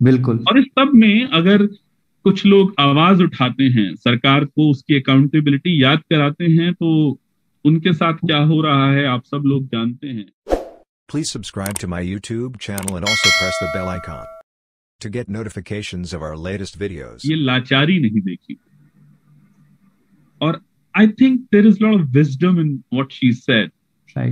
बिल्कुल। और इस सब में अगर कुछ लोग आवाज़ उठाते हैं सरकार को उसकी अकाउंटेबिलिटी याद कराते हैं तो उनके साथ क्या हो रहा है आप सब लोग जानते हैं। Please subscribe to my YouTube channel and also press the bell icon to get notifications of our latest videos. ये लाचारी नहीं देखी। और I think there is lot of wisdom in what she said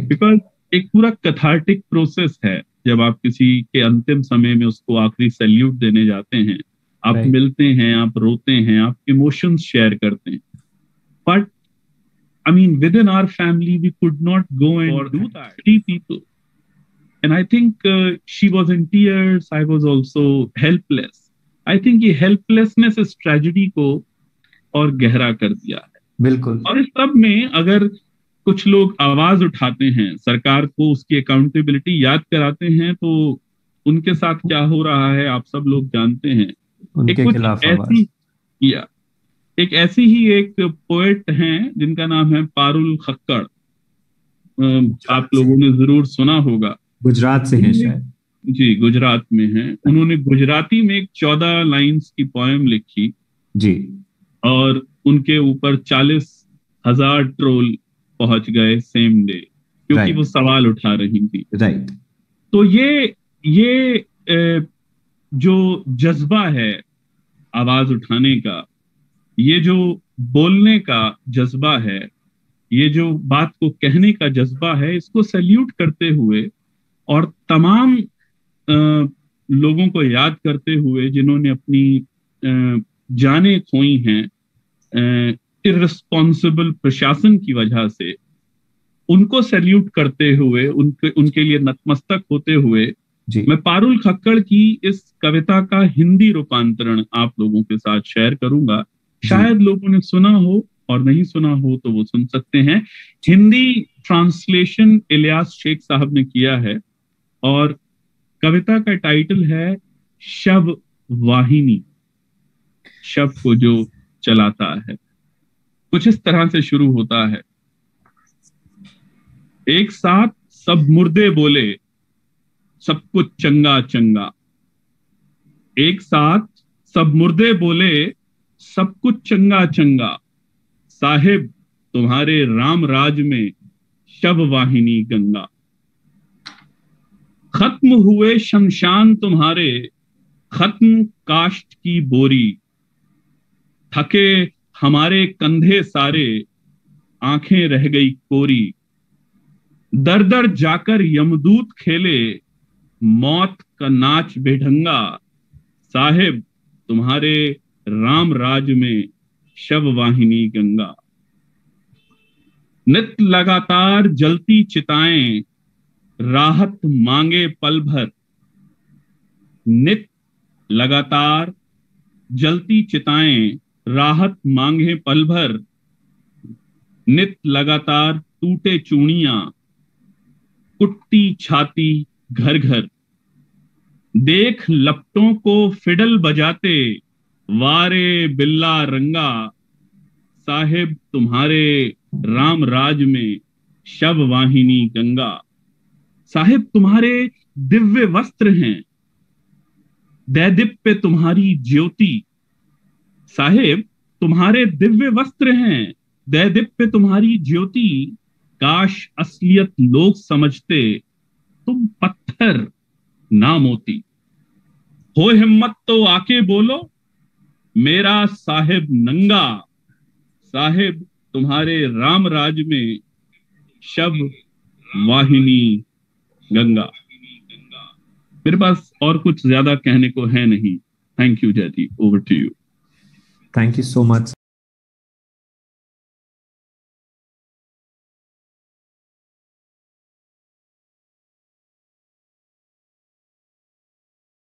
because एक पूरा cathartic process है। जब आप किसी के अंतिम समय में उसको आखिरी सैल्यूट देने जाते हैं आप मिलते हैं आप रोते हैं आप इमोशंस शेयर करते हैं। But I mean within our family we could not go and three people and I think she was in tears I was also helpless I think ये हेल्पलेसनेस इस ट्रेजेडी को और गहरा कर दिया है। बिल्कुल। और इस सब में अगर कुछ लोग आवाज़ उठाते हैं सरकार को उसकी अकाउंटेबिलिटी याद कराते हैं तो उनके साथ क्या हो रहा है आप सब लोग जानते हैं। एक उनके कुछ खिलाफ ऐसी या एक ऐसी ही एक पोएट हैं जिनका नाम है पारुल खक्कड़। आप लोगों ने ज़रूर सुना होगा। गुजरात से है शायद। जी गुजरात में है। उन्होंने गुजराती में एक चौदह लाइंस की पोएम लिखी। जी। और उनके ऊपर चालीस हज़ार ट्रोल पहुँच गए सेम डे क्योंकि Right. वो सवाल उठा रही थी राइट right. तो ये ये जो जज्बा है आवाज़ उठाने का ये जो बोलने का जज्बा है ये जो बात को कहने का जज्बा है इसको सल्यूट करते हुए और तमाम लोगों को याद करते हुए जिन्होंने अपनी जानें खोई हैं इररिस्पॉन्सिबल प्रशासन की वजह से उनको सैल्यूट करते हुए उनके उनके लिए नतमस्तक होते हुए जी। मैं पारुल खक्कड़ की इस कविता का हिंदी रूपांतरण आप लोगों के साथ शेयर करूँगा। शायद लोगों ने सुना हो और नहीं सुना हो तो वो सुन सकते हैं। हिंदी ट्रांसलेशन इलियास शेख साहब ने किया है और कविता का टाइटल है शव वाहिनी। शव को जो चलाता है। कुछ इस तरह से शुरू होता है। एक साथ सब मुर्दे बोले, सब कुछ चंगा चंगा। एक साथ सब मुर्दे बोले, सब कुछ चंगा चंगा। साहिब, तुम्हारे राम राज में शब वाहिनी गंगा। खत्म हुए शमशान तुम्हारे, खत्म काष्ट की बोरी। थके हमारे कंधे सारे आँखें रह गई कोरी। दर दर जाकर यमदूत खेले, मौत का नाच बेढंगा। साहेब, तुम्हारे राम राज में शव वाहिनी गंगा। नित लगातार जलती चिताएँ, राहत मांगे पल भर। नित लगातार जलती चिताएँ राहत मांगे पल भर। नित लगातार टूटे चूड़िया कुट्टी छाती घर घर। देख लपटों को फिडल बजाते, वारे बिल्ला रंगा। साहेब तुम्हारे राम राज में शव वाहिनी गंगा। साहेब तुम्हारे दिव्य वस्त्र हैं। दैदिप पे तुम्हारी ज्योति। साहिब, तुम्हारे दिव्य वस्त्र हैं। दैदिप पे तुम्हारी ज्योति। काश असलियत लोग समझते, तुम पत्थर ना मोती। हो हिम्मत तो आके बोलो, मेरा साहेब नंगा। साहेब, तुम्हारे राम राज में शब वाहिनी गंगा। मेरे पास और कुछ ज़्यादा कहने को है नहीं। Thank you Jaideep. Over to you thank you so much